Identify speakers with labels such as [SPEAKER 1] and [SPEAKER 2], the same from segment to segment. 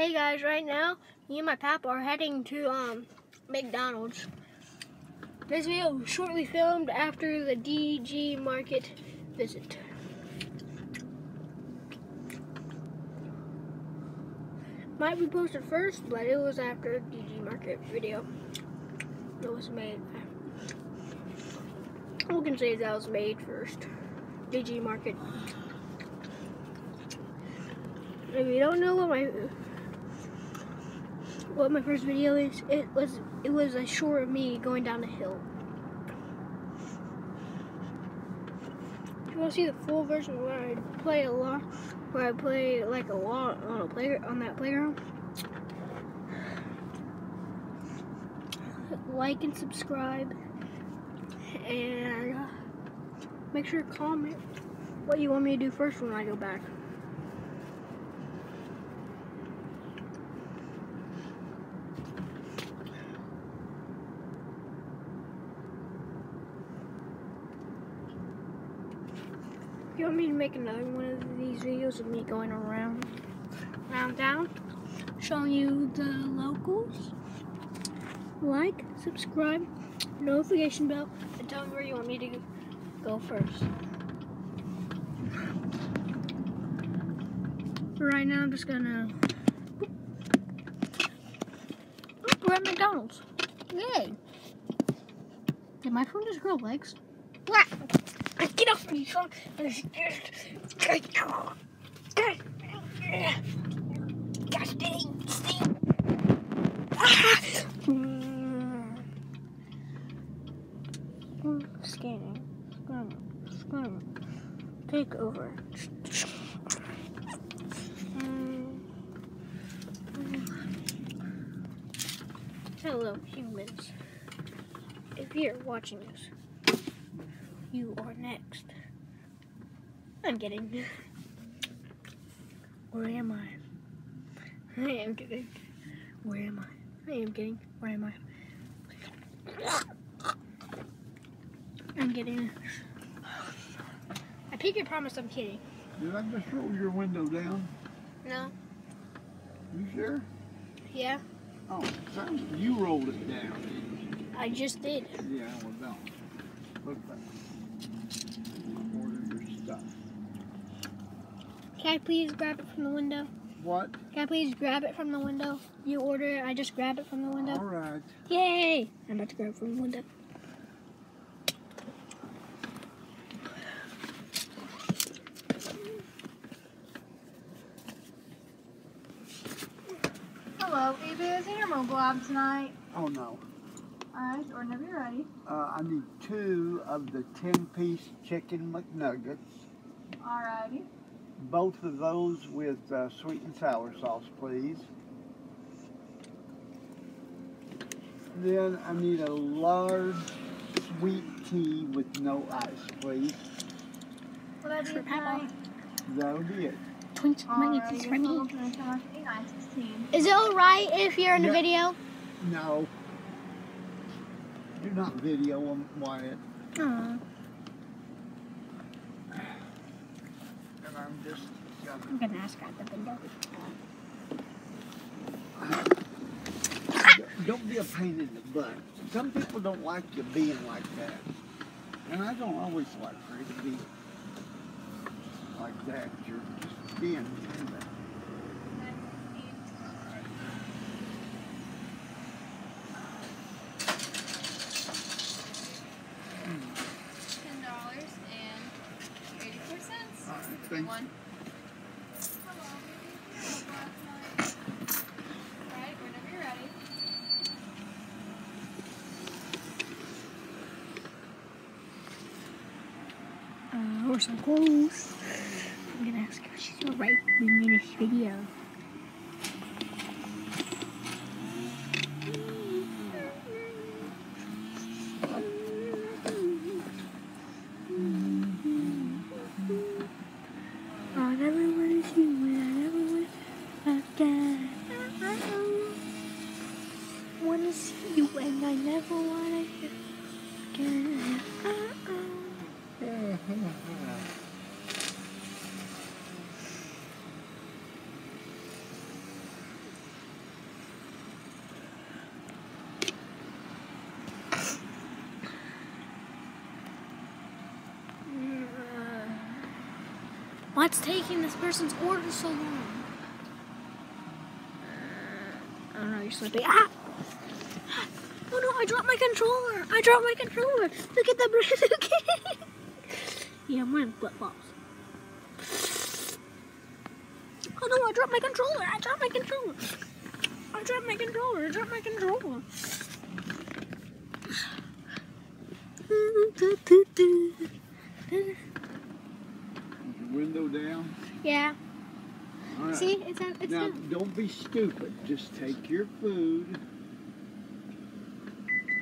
[SPEAKER 1] Hey guys, right now, me and my papa are heading to um McDonald's. This video was shortly filmed after the DG Market visit. Might be posted first, but it was after DG Market video. It was made. We can say that was made first. DG Market. If you don't know what my what my first video is, it was it was a short of me going down a hill. If you want to see the full version where I play a lot, where I play like a lot on a play on that playground, like and subscribe, and uh, make sure to comment what you want me to do first when I go back. Want me to make another one of these videos of me going around, around town, showing you the locals? Like, subscribe, notification bell, and tell me where you want me to go first. Right now, I'm just gonna. We're at McDonald's. Yay! Did my phone just grow legs? Get off me, son. Gosh dang, sting. Ah. Scanning. Scanning. Scanning. Take over. Hello, humans. If you're watching this, you are next. I'm getting. Where am I? I am getting. Where am I? I am getting. Where am I? I'm getting. I think you promise I'm kidding.
[SPEAKER 2] Did I just roll your window down?
[SPEAKER 1] No?
[SPEAKER 2] You sure?
[SPEAKER 1] Yeah?
[SPEAKER 2] Oh, you rolled it down.
[SPEAKER 1] I just did.
[SPEAKER 2] Yeah, well, don't. Look back. Order your stuff.
[SPEAKER 1] Can I please grab it from the window?
[SPEAKER 2] What?
[SPEAKER 1] Can I please grab it from the window? You order it, I just grab it from the window.
[SPEAKER 2] All right.
[SPEAKER 1] Yay! I'm about to grab it from the window.
[SPEAKER 3] Hello, baby. Is it your mobile app tonight?
[SPEAKER 2] Oh, no.
[SPEAKER 3] Alright, or whenever you're ready.
[SPEAKER 2] Uh, I need two of the 10-piece chicken McNuggets.
[SPEAKER 3] Alrighty.
[SPEAKER 2] Both of those with uh, sweet and sour sauce, please. Then I need a large sweet tea with no ice, please.
[SPEAKER 3] Will that be
[SPEAKER 1] For
[SPEAKER 3] it
[SPEAKER 1] Papa.
[SPEAKER 2] That'll be it.
[SPEAKER 1] Twins, money,
[SPEAKER 3] Alrighty,
[SPEAKER 1] please
[SPEAKER 3] this
[SPEAKER 1] for me.
[SPEAKER 3] little finish on our pretty nice team.
[SPEAKER 1] Is it alright if you're in the
[SPEAKER 2] Yeah.
[SPEAKER 1] video?
[SPEAKER 2] No. Do not video them, Wyatt.
[SPEAKER 1] Aw.
[SPEAKER 2] And I'm just gonna
[SPEAKER 1] I'm gonna ask out the window.
[SPEAKER 2] Don't be a pain in the butt. Some people don't like you being like that. And I don't always like for you to be like that. You're just being
[SPEAKER 4] Ten dollars and eighty-four cents.
[SPEAKER 2] All right, thank
[SPEAKER 4] One. Hello, baby. Last night. Right, whenever you're ready.
[SPEAKER 1] Uh, we're so close. I'm gonna ask her if she's alright in this video. I never wanna see you, I never wanna like that. Wanna see you and I never wanna hear again. What's taking this person's order so long? I don't know, you're slipping. Ah! Oh no, I dropped my controller! I dropped my controller! Look at the Look at Yeah, I'm wearing flip flops. Oh no, I dropped my controller! I dropped my controller! I dropped my controller! I dropped my controller!
[SPEAKER 2] Is your window down?
[SPEAKER 1] Yeah.
[SPEAKER 2] All right.
[SPEAKER 1] See, it's a, it's
[SPEAKER 2] now,
[SPEAKER 1] a,
[SPEAKER 2] don't be stupid. Just take your food.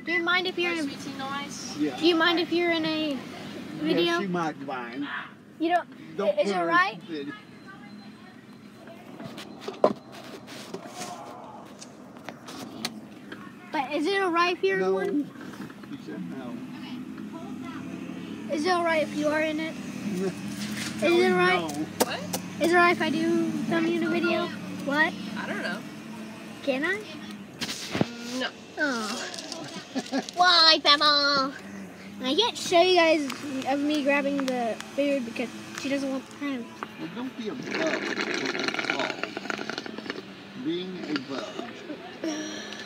[SPEAKER 1] Do you mind if you're in?
[SPEAKER 4] Sweet tea noise.
[SPEAKER 2] Yeah.
[SPEAKER 1] Do you mind if you're in a video?
[SPEAKER 2] Yes, you might mind.
[SPEAKER 1] You don't.
[SPEAKER 2] Don't
[SPEAKER 1] Is it
[SPEAKER 2] her in
[SPEAKER 1] right?
[SPEAKER 2] video.
[SPEAKER 1] But is it alright if you're
[SPEAKER 2] No.
[SPEAKER 1] in one?
[SPEAKER 2] He said no.
[SPEAKER 1] Is it alright if you are in it?
[SPEAKER 2] Tell
[SPEAKER 1] it right?
[SPEAKER 2] no.
[SPEAKER 4] What?
[SPEAKER 1] Is it alright if I do film you in a video? What?
[SPEAKER 4] I don't know.
[SPEAKER 1] Can I?
[SPEAKER 4] No.
[SPEAKER 1] Oh. Why, Pebble? I can't show you guys of me grabbing the food because she doesn't want kind of.
[SPEAKER 2] Well, don't be a bug. is what it's called. Being a bug.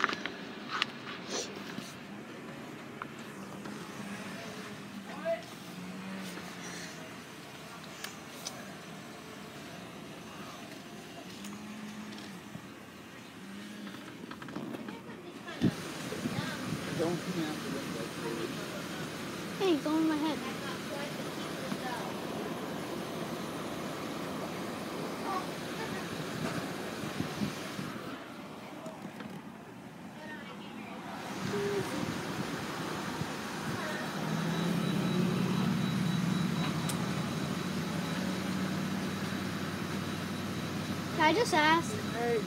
[SPEAKER 1] Hey, go on my head. Can I just ask?
[SPEAKER 2] Hey,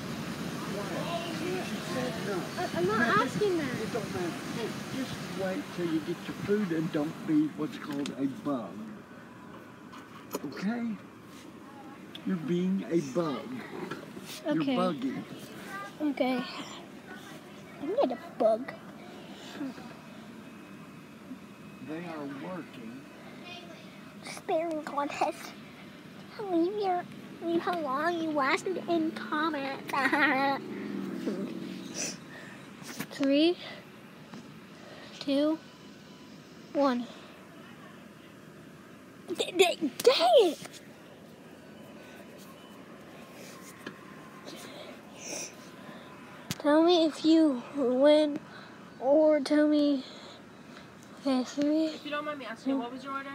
[SPEAKER 2] quiet. She said no.
[SPEAKER 1] I- I'm not
[SPEAKER 2] No,
[SPEAKER 1] asking that.
[SPEAKER 2] It don't matter. Hey, just wait till you get your food and don't be what's called a bug. Okay? You're being a bug.
[SPEAKER 1] Okay.
[SPEAKER 2] You're buggy.
[SPEAKER 1] Okay. I'm not a bug.
[SPEAKER 2] They are working.
[SPEAKER 1] Spelling contest. Leave your leave how long you lasted in comments. Three, two, one. D- d- dang it! Tell me if you win, or tell me. Okay, three.
[SPEAKER 4] If you don't mind me asking, what was your order?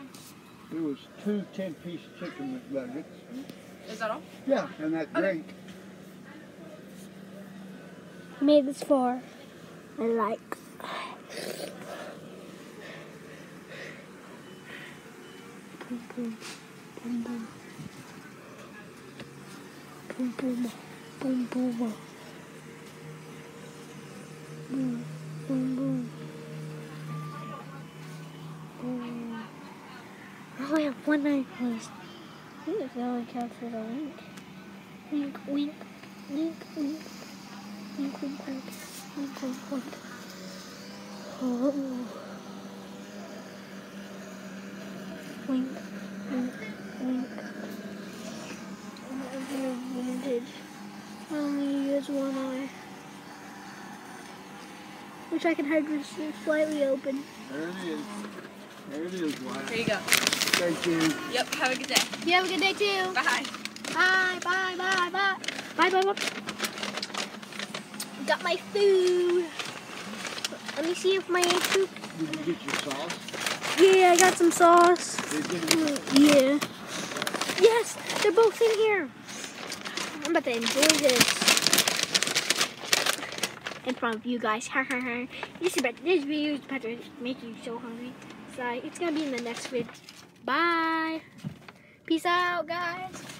[SPEAKER 2] It was two 10-piece chicken McNuggets.
[SPEAKER 4] Is that all?
[SPEAKER 2] Yeah, and that
[SPEAKER 4] Okay.
[SPEAKER 2] drink.
[SPEAKER 1] made this far. I like. Boom, boom, boom, boom. Boom, boom, boom, boom. Boom, boom, boom. Boom. I only have one necklace. I think it's counts as a wink. Wink, wink, wink, wink. Wink, wink, wink. Wink, wink, wink. Oh. Wink, wink. Another vintage. I only use one eye. Wish I could have this slightly open.
[SPEAKER 2] There it is. There it is,
[SPEAKER 4] Here you go.
[SPEAKER 2] Thank you.
[SPEAKER 4] Yep. Have a good day.
[SPEAKER 1] You have a good day too.
[SPEAKER 4] Bye.
[SPEAKER 1] Bye, bye, bye, bye. Bye, bye, bye. Got my food. Let me see if my food.
[SPEAKER 2] Did you get your sauce?
[SPEAKER 1] Yeah, I got some sauce.
[SPEAKER 2] Did you?
[SPEAKER 1] Yeah. Yes, they're both in here. I'm about to enjoy this. In front of you guys. this, is about, this video is about to make you so hungry. So it's gonna be in the next vid. Bye. Peace out, guys.